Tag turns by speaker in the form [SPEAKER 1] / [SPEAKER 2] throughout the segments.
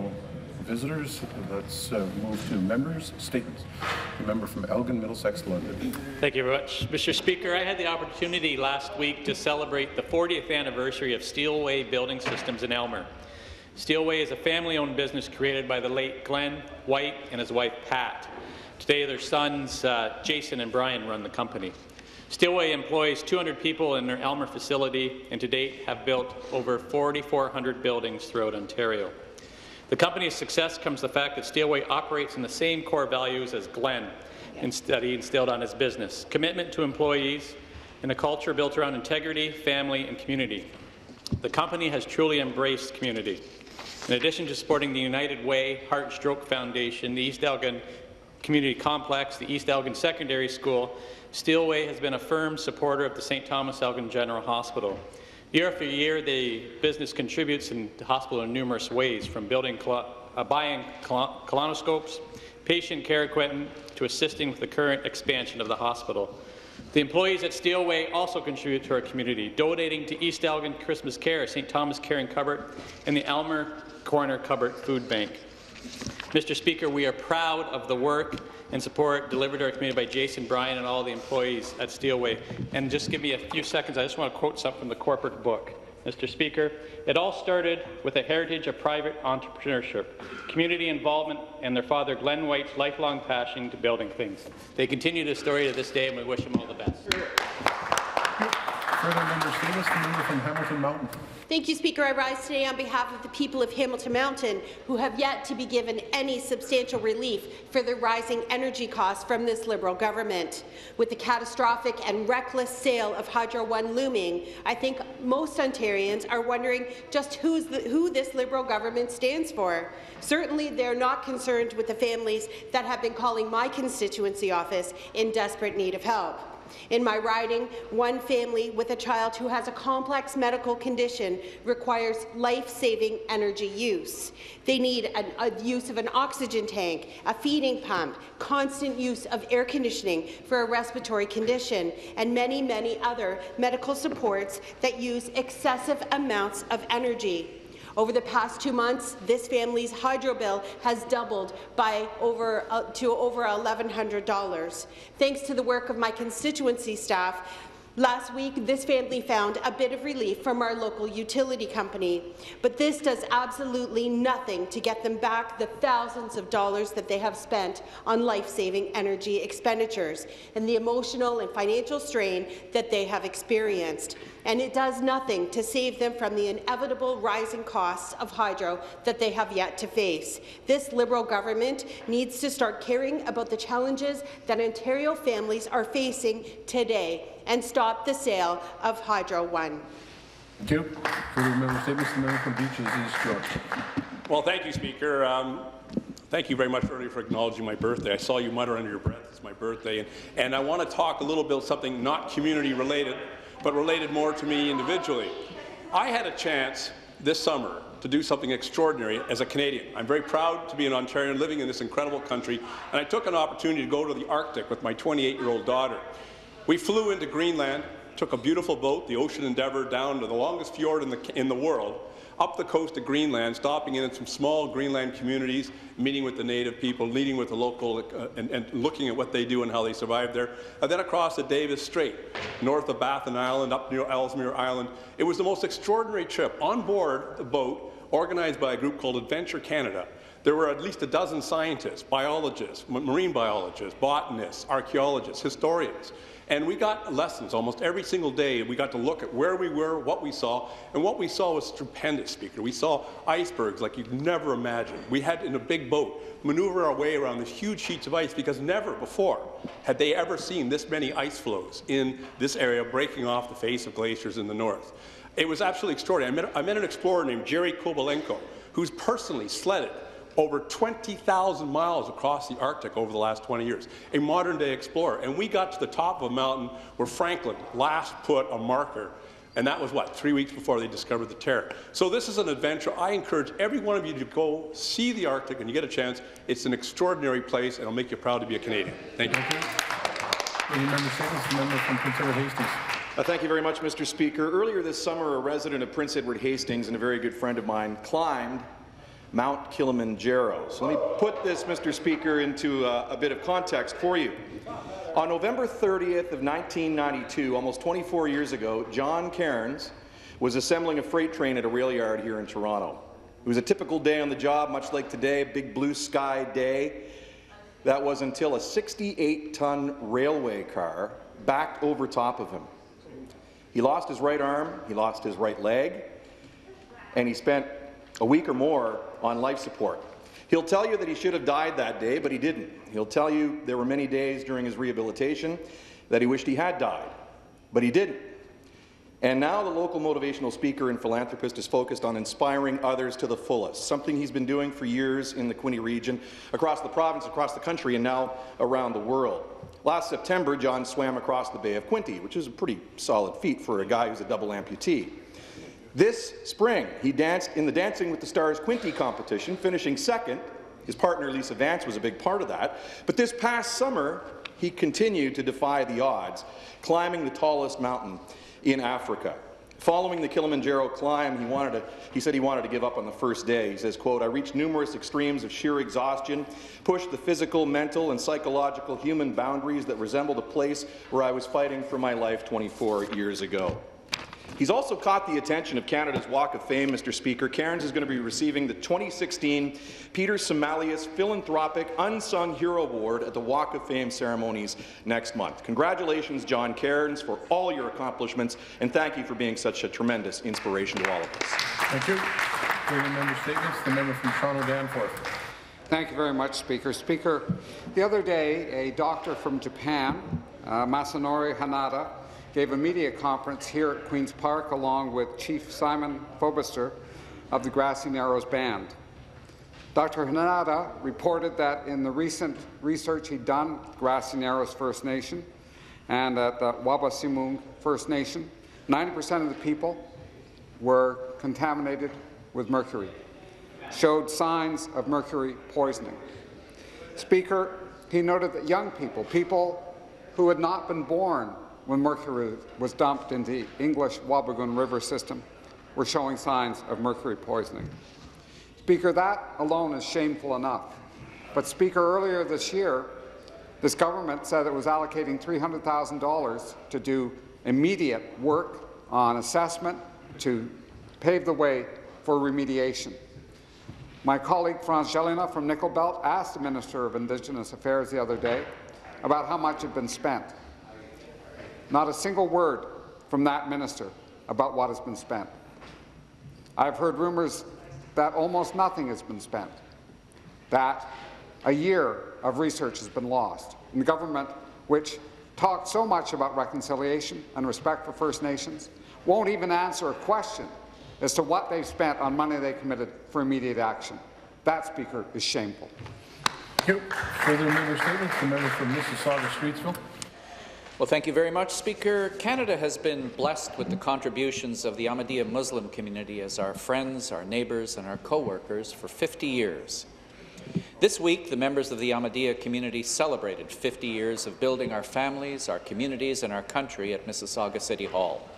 [SPEAKER 1] no visitors. Let's uh, move to members' statements. The member from Elgin, Middlesex, London.
[SPEAKER 2] Thank you very much. Mr. Speaker, I had the opportunity last week to celebrate the 40th anniversary of Steelway Building Systems in Aylmer. Steelway is a family-owned business created by the late Glenn White and his wife Pat. Today, their sons uh, Jason and Brian run the company. Steelway employs 200 people in their Aylmer facility and to date have built over 4,400 buildings throughout Ontario. The company's success comes the fact that Steelway operates in the same core values as Glenn that he instilled on his business, commitment to employees, and a culture built around integrity, family, and community. The company has truly embraced community. In addition to supporting the United Way Heart Stroke Foundation, the East Elgin Community Complex, the East Elgin Secondary School, Steelway has been a firm supporter of the St. Thomas Elgin General Hospital. Year after year, the business contributes in the hospital in numerous ways, from building uh, buying colonoscopes, patient care equipment, to assisting with the current expansion of the hospital. The employees at Steelway also contribute to our community, donating to East Elgin Christmas Care, St. Thomas Caring Cupboard, and the Aylmer Corner Cupboard Food Bank. Mr. Speaker, we are proud of the work and support delivered to our community by Jason Brian and all the employees at Steelway. And just give me a few seconds, I just want to quote something from the corporate book. Mr. Speaker, it all started with a heritage of private entrepreneurship, community involvement, and their father Glenn White's lifelong passion to building things. They continue the story to this day, and we wish them all the best.
[SPEAKER 1] Further member from Hamilton Mountain.
[SPEAKER 3] Thank you, Speaker. I rise today on behalf of the people of Hamilton Mountain who have yet to be given any substantial relief for the rising energy costs from this Liberal government. With the catastrophic and reckless sale of Hydro One looming, I think most Ontarians are wondering just the, who this Liberal government stands for. Certainly, they're not concerned with the families that have been calling my constituency office in desperate need of help. In my riding, one family with a child who has a complex medical condition requires life-saving energy use. They need an, a use of an oxygen tank, a feeding pump, constant use of air conditioning for a respiratory condition, and many, many other medical supports that use excessive amounts of energy. Over the past two months, this family's hydro bill has doubled by over uh, to over $1,100. Thanks to the work of my constituency staff, Last week, this family found a bit of relief from our local utility company, but this does absolutely nothing to get them back the thousands of dollars that they have spent on life-saving energy expenditures and the emotional and financial strain that they have experienced. And it does nothing to save them from the inevitable rising costs of hydro that they have yet to face. This Liberal government needs to start caring about the challenges that Ontario families are facing today and stop the sale of Hydro One.
[SPEAKER 1] Thank you. Further member statements, the member from Beaches East York.
[SPEAKER 4] Well, thank you, Speaker. Um, thank you very much earlier for acknowledging my birthday. I saw you mutter under your breath, it's my birthday. And, and I want to talk a little bit something not community related, but related more to me individually. I had a chance this summer to do something extraordinary as a Canadian. I'm very proud to be an Ontarian living in this incredible country, and I took an opportunity to go to the Arctic with my 28-year-old daughter. We flew into Greenland, took a beautiful boat, the Ocean Endeavour, down to the longest fjord in the, in the world, up the coast of Greenland, stopping in some small Greenland communities, meeting with the native people, meeting with the local, uh, and, and, looking at what they do and how they survive there. And then across the Davis Strait, north of Baffin Island, up near Ellesmere Island. It was the most extraordinary trip. On board the boat, organized by a group called Adventure Canada, there were at least a dozen scientists, biologists, marine biologists, botanists, archaeologists, historians, and we got lessons almost every single day. We got to look at where we were, what we saw, and what we saw was stupendous, Speaker. We saw icebergs like you'd never imagined. We had, in a big boat, maneuver our way around these huge sheets of ice because never before had they ever seen this many ice floes in this area breaking off the face of glaciers in the north. It was absolutely extraordinary. I met, I met an explorer named Jerry Kobalenko, who's personally sledded over 20,000 miles across the Arctic over the last 20 years, a modern-day explorer. And we got to the top of a mountain where Franklin last put a marker and that was, what, three weeks before they discovered the Terror. So this is an adventure. I encourage every one of you to go see the Arctic when you get a chance. It's an extraordinary place, and it'll make you proud to be a Canadian. Thank you.
[SPEAKER 1] Thank you. Member Stevens, member from Prince Edward Hastings.
[SPEAKER 5] Uh, thank you very much, Mr. Speaker. Earlier this summer, a resident of Prince Edward Hastings and a very good friend of mine climbed Mount Kilimanjaro. So let me put this, Mr. Speaker, into uh, a bit of context for you. On November 30th of 1992, almost 24 years ago, John Cairns was assembling a freight train at a rail yard here in Toronto. It was a typical day on the job, much like today, big blue sky day. That was until a 68-ton railway car backed over top of him. He lost his right arm, he lost his right leg, and he spent a week or more on life support. He'll tell you that he should have died that day, but he didn't. He'll tell you there were many days during his rehabilitation that he wished he had died, but he didn't. And now the local motivational speaker and philanthropist is focused on inspiring others to the fullest, something he's been doing for years in the Quinte region, across the province, across the country, and now around the world. Last September, John swam across the Bay of Quinte, which is a pretty solid feat for a guy who's a double amputee. This spring, he danced in the Dancing with the Stars Quinte competition, finishing second. His partner, Lisa Vance, was a big part of that. But this past summer, he continued to defy the odds, climbing the tallest mountain in Africa. Following the Kilimanjaro climb, he, wanted to, he said he wanted to give up on the first day. He says, quote, I reached numerous extremes of sheer exhaustion, pushed the physical, mental, and psychological human boundaries that resembled a place where I was fighting for my life 24 years ago. He's also caught the attention of Canada's Walk of Fame, Mr. Speaker. Cairns is going to be receiving the 2016 Peter Soumalias Philanthropic Unsung Hero Award at the Walk of Fame ceremonies next month. Congratulations, John Cairns, for all your accomplishments, and thank you for being such a tremendous inspiration to all of us.
[SPEAKER 1] Thank you. Hearing member statements, the member from Toronto Danforth.
[SPEAKER 6] Thank you very much, Speaker. Speaker, the other day, a doctor from Japan, uh, Masanori Hanada, gave a media conference here at Queen's Park along with Chief Simon Fobister of the Grassy Narrows Band. Dr. Hanada reported that in the recent research he'd done Grassy Narrows First Nation and at the Wabaseemoong First Nation, 90% of the people were contaminated with mercury, showed signs of mercury poisoning. Speaker, he noted that young people, people who had not been born when mercury was dumped into the English Wabigoon River system were showing signs of mercury poisoning. Speaker, that alone is shameful enough. But Speaker, earlier this year, this government said it was allocating $300,000 to do immediate work on assessment to pave the way for remediation. My colleague France Gélinas from Nickel Belt asked the Minister of Indigenous Affairs the other day about how much had been spent. Not a single word from that minister about what has been spent. I've heard rumours that almost nothing has been spent, that a year of research has been lost. And the government, which talked so much about reconciliation and respect for First Nations, won't even answer a question as to what they've spent on money they committed for immediate action. That, Speaker, is shameful.
[SPEAKER 1] Thank you. Further member statements, the member from Mississauga Streetsville.
[SPEAKER 7] Well, thank you very much, Speaker. Canada has been blessed with the contributions of the Ahmadiyya Muslim community as our friends, our neighbours and our co-workers for 50 years. This week, the members of the Ahmadiyya community celebrated 50 years of building our families, our communities and our country at Mississauga City Hall.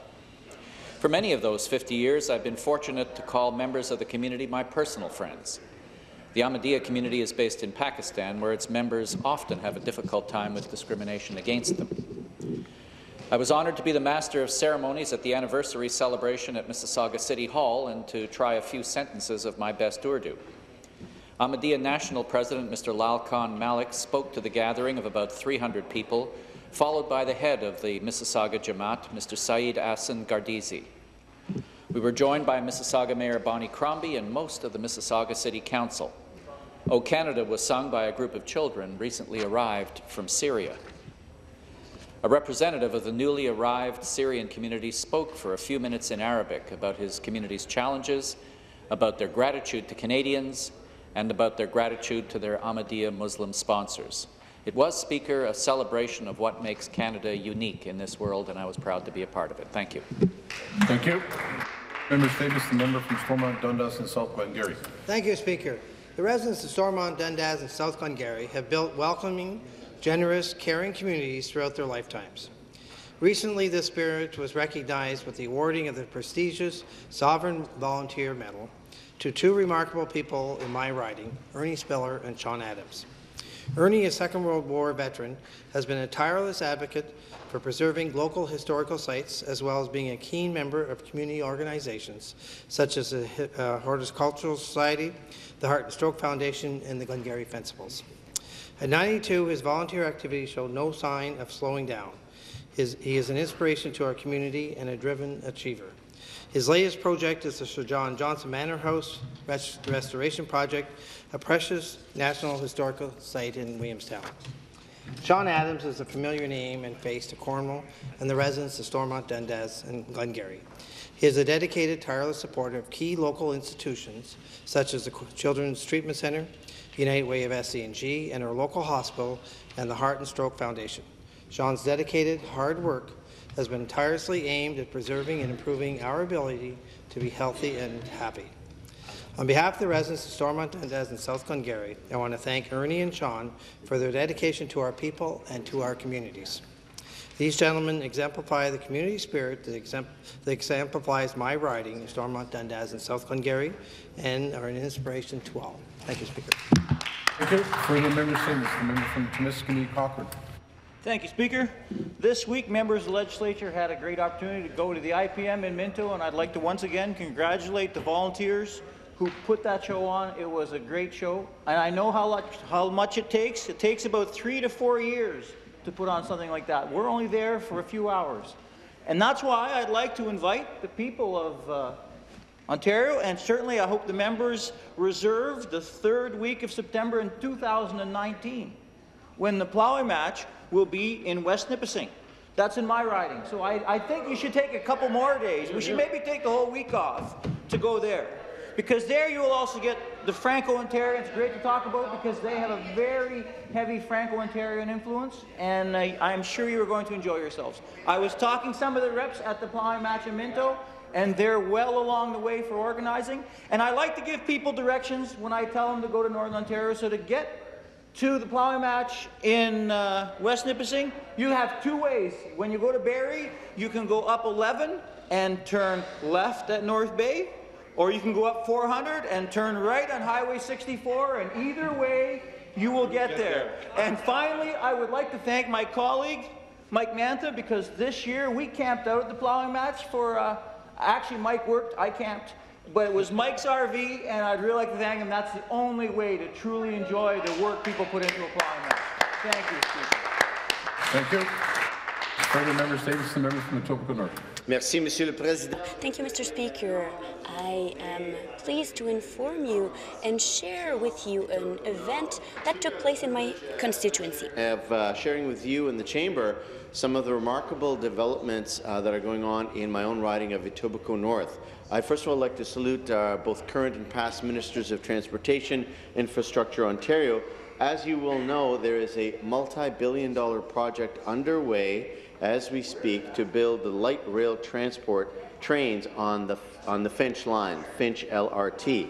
[SPEAKER 7] For many of those 50 years, I've been fortunate to call members of the community my personal friends. The Ahmadiyya community is based in Pakistan, where its members often have a difficult time with discrimination against them. I was honoured to be the Master of Ceremonies at the anniversary celebration at Mississauga City Hall and to try a few sentences of my best Urdu. Ahmadiyya National President Mr. Lal Khan Malik spoke to the gathering of about 300 people, followed by the head of the Mississauga Jamaat, Mr. Saeed Asan Gardizi. We were joined by Mississauga Mayor Bonnie Crombie and most of the Mississauga City Council. O Canada was sung by a group of children recently arrived from Syria. A representative of the newly arrived Syrian community spoke for a few minutes in Arabic about his community's challenges, about their gratitude to Canadians, and about their gratitude to their Ahmadiyya Muslim sponsors. It was, Speaker, a celebration of what makes Canada unique in this world, and I was proud to be a part of it. Thank you.
[SPEAKER 1] Thank you. Member Davis, the member from Stormont, Dundas, and South Glengarry.
[SPEAKER 8] Thank you, Speaker. The residents of Stormont, Dundas, and South Glengarry have built welcoming, generous, caring communities throughout their lifetimes. Recently, this spirit was recognized with the awarding of the prestigious Sovereign Volunteer Medal to two remarkable people in my riding, Ernie Spiller and Sean Adams. Ernie, a Second World War veteran, has been a tireless advocate for preserving local historical sites as well as being a keen member of community organizations such as the uh, Horticultural Society, the Heart and Stroke Foundation, and the Glengarry Fencibles. At 92, his volunteer activities show no sign of slowing down. His, he is an inspiration to our community and a driven achiever. His latest project is the Sir John Johnson Manor House Rest Restoration Project, a precious National Historical Site in Williamstown. Sean Adams is a familiar name and face to Cornwall and the residents of Stormont, Dundas, and Glengarry. He is a dedicated, tireless supporter of key local institutions such as the Children's Treatment Centre, United Way of SCNG, and our local hospital and the Heart and Stroke Foundation. Sean's dedicated, hard work has been tirelessly aimed at preserving and improving our ability to be healthy and happy. On behalf of the residents of Stormont, Dundas, and South Glengarry, I want to thank Ernie and Sean for their dedication to our people and to our communities. These gentlemen exemplify the community spirit that, exempl that exemplifies my riding of Stormont, Dundas, and South Glengarry, and are an inspiration to all. Thank you, Speaker.
[SPEAKER 1] Thank you. Further member statements. The member from Timiskaming Cochrane.
[SPEAKER 9] Thank you, Speaker. This week, members of the legislature had a great opportunity to go to the IPM in Minto, and I'd like to once again congratulate the volunteers who put that show on. It was a great show, and I know how much, how much it takes. It takes about three to four years to put on something like that. We're only there for a few hours. And that's why I'd like to invite the people of uh, Ontario, and certainly I hope the members reserve the third week of September in 2019, when the ploughing match will be in West Nipissing. That's in my riding. So I, I think you should take a couple more days. We should maybe take the whole week off to go there. Because there you will also get the Franco-Ontarians, great to talk about because they have a very heavy Franco-Ontarian influence, and I'm sure you are going to enjoy yourselves. I was talking some of the reps at the plowing match in Minto, and they're well along the way for organizing. And I like to give people directions when I tell them to go to Northern Ontario. So to get to the plowing match in uh, West Nipissing, you have two ways. When you go to Barrie, you can go up 11 and turn left at North Bay, or you can go up 400 and turn right on Highway 64, and either way, you will get there. And finally, I would like to thank my colleague, Mike Mantha, because this year we camped out at the plowing match for, uh, actually Mike worked, I camped, but it was Mike's RV, and I'd really like to thank him. That's the only way to truly enjoy the work people put into a plowing match. Thank you, Speaker.
[SPEAKER 1] Thank you. Further member statements. The member from Etobicoke North.
[SPEAKER 10] Merci, Monsieur le Président.
[SPEAKER 11] Thank you, Mr. Speaker. I am pleased to inform you and share with you an event that took place in my constituency.
[SPEAKER 10] Of uh, sharing with you in the chamber some of the remarkable developments uh, that are going on in my own riding of Etobicoke North. I first of all like to salute uh, both current and past ministers of transportation, infrastructure, Ontario. As you will know, there is a multi-billion dollar project underway as we speak to build the light rail transport trains on the on the Finch line, Finch LRT.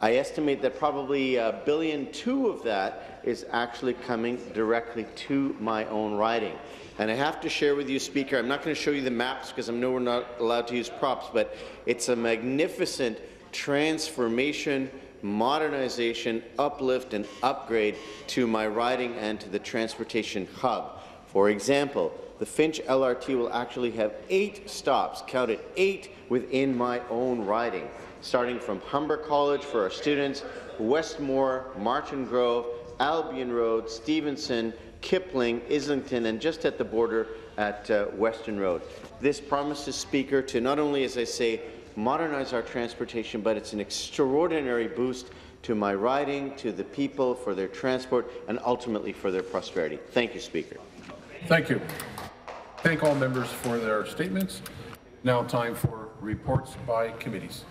[SPEAKER 10] I estimate that probably a billion two of that is actually coming directly to my own riding. And I have to share with you, Speaker, I'm not going to show you the maps because I know we're not allowed to use props, but it's a magnificent transformation, modernization, uplift, and upgrade to my riding and to the transportation hub. For example, the Finch LRT will actually have eight stops, counted eight within my own riding, starting from Humber College for our students, Westmore, Martin Grove, Albion Road, Stevenson, Kipling, Islington, and just at the border at uh, Weston Road. This promises, Speaker, to not only, as I say, modernize our transportation, but it's an extraordinary boost to my riding, to the people, for their transport, and ultimately for their prosperity. Thank you, Speaker.
[SPEAKER 1] Thank you. Thank all members for their statements. Now time for reports by committees.